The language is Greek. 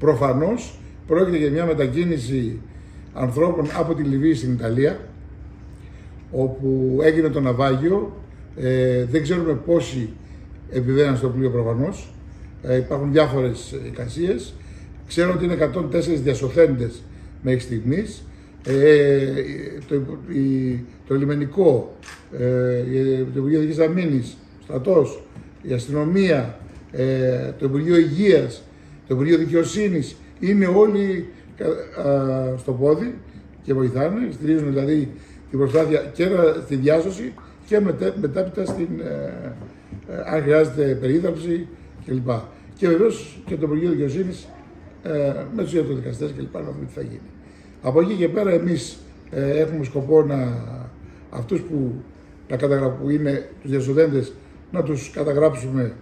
Προφανώς πρόκειται για μια μετακίνηση ανθρώπων από τη Λιβύη στην Ιταλία όπου έγινε το ναυάγιο. Ε, δεν ξέρουμε πόσοι επιβαίναν στο πλοίο προφανώς. Ε, υπάρχουν διάφορες εικασίες. Ξέρω ότι είναι 104 διασωθέντες μέχρι στιγμής. Ε, το, το λιμενικό, ε, το Υπουργείο Δικής Αμήνης, στρατός, η αστυνομία, ε, το Υπουργείο Υγείας, το Υπουργείο Δικαιοσύνης είναι όλοι στο πόδι και βοηθάνε, στηρίζουν δηλαδή την προσπάθεια και στη διάσωση και μετέ, μετέπειτα στην, ε, ε, αν χρειάζεται περίθαλψη κλπ. Και βεβαίως και το Υπουργείο Δικαιοσύνης ε, με τους ιατροδικαστές κλπ. να δούμε τι θα γίνει. Από εκεί και πέρα εμείς ε, έχουμε σκοπό να αυτούς που, που είναι τους διασωδέντε να τους καταγράψουμε